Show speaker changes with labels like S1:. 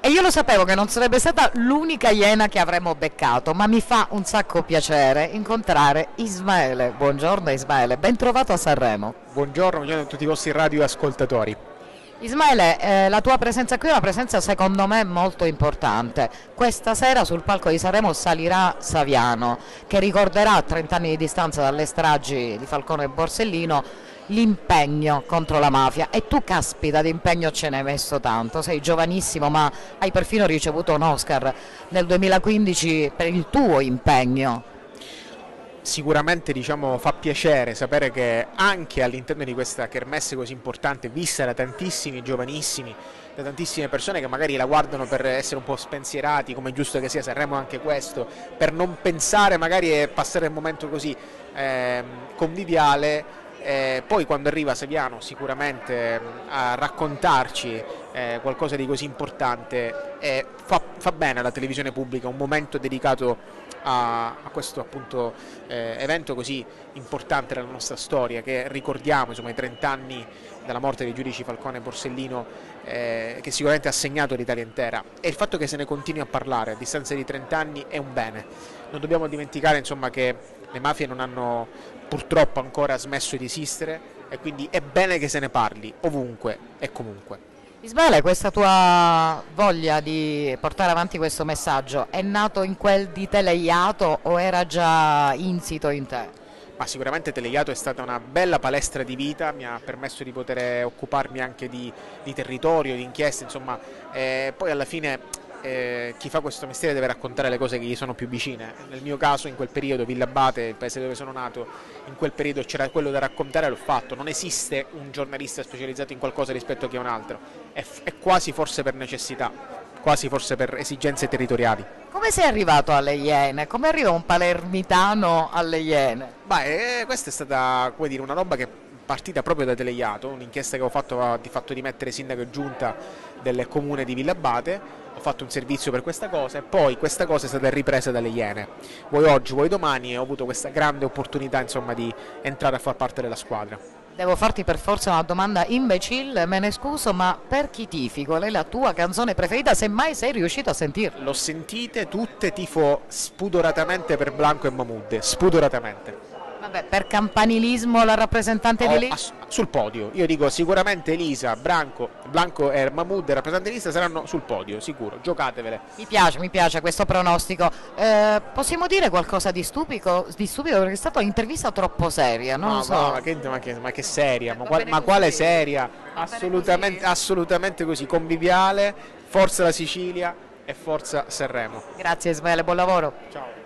S1: E io lo sapevo che non sarebbe stata l'unica iena che avremmo beccato, ma mi fa un sacco piacere incontrare Ismaele. Buongiorno Ismaele, ben trovato a Sanremo.
S2: Buongiorno, buongiorno a tutti i vostri radioascoltatori.
S1: Ismaele, eh, la tua presenza qui è una presenza secondo me molto importante. Questa sera sul palco di Sanremo salirà Saviano, che ricorderà a 30 anni di distanza dalle stragi di Falcone e Borsellino l'impegno contro la mafia. E tu caspita di impegno ce n'hai messo tanto, sei giovanissimo ma hai perfino ricevuto un Oscar nel 2015 per il tuo impegno.
S2: Sicuramente diciamo, fa piacere sapere che anche all'interno di questa kermesse così importante, vista da tantissimi giovanissimi, da tantissime persone che magari la guardano per essere un po' spensierati, come è giusto che sia, Sanremo anche questo, per non pensare magari e passare il momento così eh, conviviale, eh, poi quando arriva Saviano sicuramente a raccontarci eh, qualcosa di così importante eh, fa, fa, bene alla televisione pubblica un momento dedicato a, a questo appunto, eh, evento così importante nella nostra storia che ricordiamo insomma, i 30 anni dalla morte dei giudici Falcone e Borsellino eh, che sicuramente ha segnato l'Italia intera. E il fatto che se ne continui a parlare a distanza di 30 anni è un bene. Non dobbiamo dimenticare insomma, che le mafie non hanno purtroppo ancora smesso di esistere e quindi è bene che se ne parli ovunque e comunque.
S1: Ismaele, questa tua voglia di portare avanti questo messaggio è nato in quel di Teleiato o era già insito in te?
S2: Ma sicuramente Teleiato è stata una bella palestra di vita, mi ha permesso di poter occuparmi anche di, di territorio, di inchieste, insomma, eh, poi alla fine eh, chi fa questo mestiere deve raccontare le cose che gli sono più vicine. Nel mio caso, in quel periodo, Villabate, il paese dove sono nato, in quel periodo c'era quello da raccontare, l'ho fatto. Non esiste un giornalista specializzato in qualcosa rispetto a chi è un altro, è, è quasi forse per necessità, quasi forse per esigenze territoriali.
S1: Come sei arrivato alle Iene? Come arriva un palermitano alle Iene?
S2: Beh, eh, questa è stata dire, una roba che partita proprio da Teleiato, un'inchiesta che ho fatto ha di fatto di mettere sindaco e giunta del comune di Villabate, ho fatto un servizio per questa cosa e poi questa cosa è stata ripresa dalle Iene. Vuoi oggi, vuoi domani e ho avuto questa grande opportunità insomma, di entrare a far parte della squadra.
S1: Devo farti per forza una domanda imbecille, me ne scuso, ma per chi tifi? Qual è la tua canzone preferita, se mai sei riuscito a sentirla?
S2: L'ho sentite tutte, tifo spudoratamente per Blanco e Mahmood, spudoratamente.
S1: Vabbè, per campanilismo la rappresentante oh, di lì?
S2: sul podio. Io dico sicuramente Elisa, Branco, Blanco e Mahmoud, rappresentante di lista, saranno sul podio, sicuro. Giocatevele.
S1: Mi piace, mi piace questo pronostico. Eh, possiamo dire qualcosa di stupido, di stupido perché è stata un'intervista troppo seria, non
S2: no,
S1: so.
S2: No, ma, che, ma, che, ma che seria, ma, qual, ma quale seria? Assolutamente, assolutamente così, conviviale, forza la Sicilia e forza Sanremo.
S1: Grazie Ismaele, buon lavoro.
S2: Ciao.